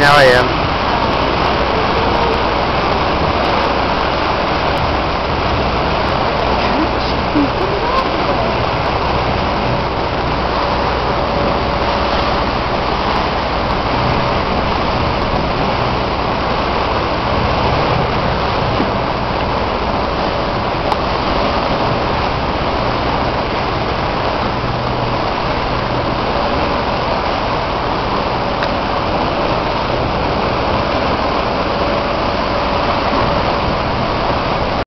Now I am.